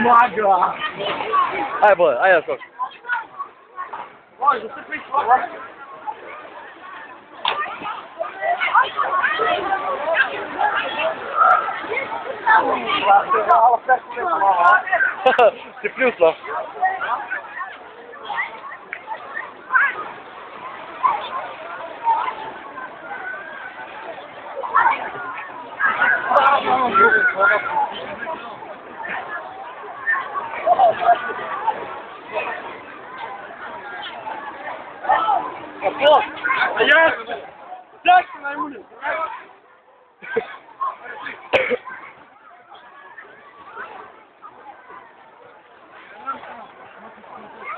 么啊？去了？哎不，哎呀说。我也是吹牛啊。哈哈，吹牛了。Пошел! А я... Дальше на улице! Thank you.